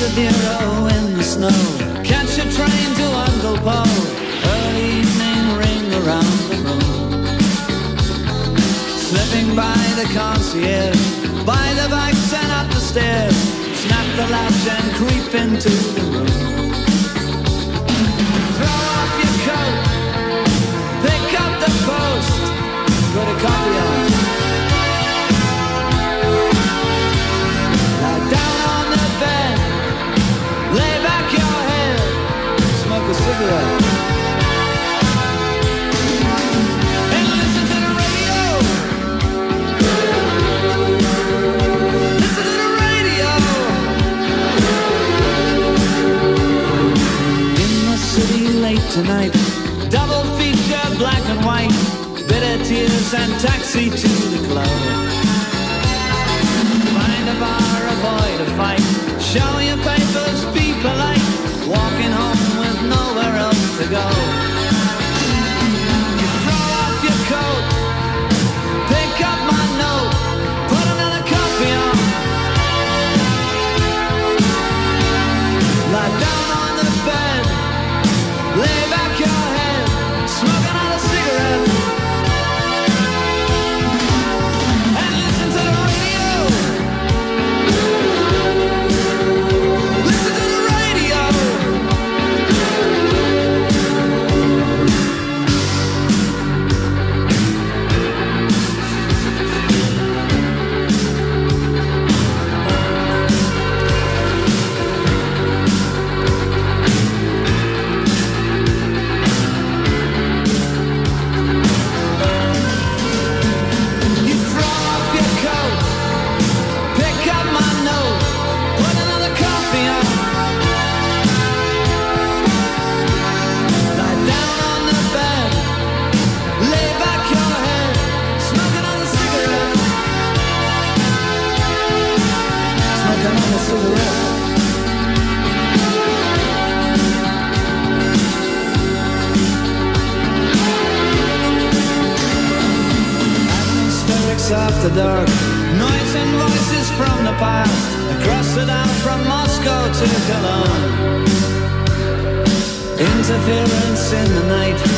the bureau in the snow. Catch a train to Uncle Paul. Early evening ring around the room. Slipping by the concierge, by the bikes and up the stairs. Snap the latch and creep into the room. Throw off your coat, pick up the post, put a coffee tonight, double feature black and white, bitter tears and taxi to the club. After dark, noise and voices from the past, across the down from Moscow to Cologne. Interference in the night,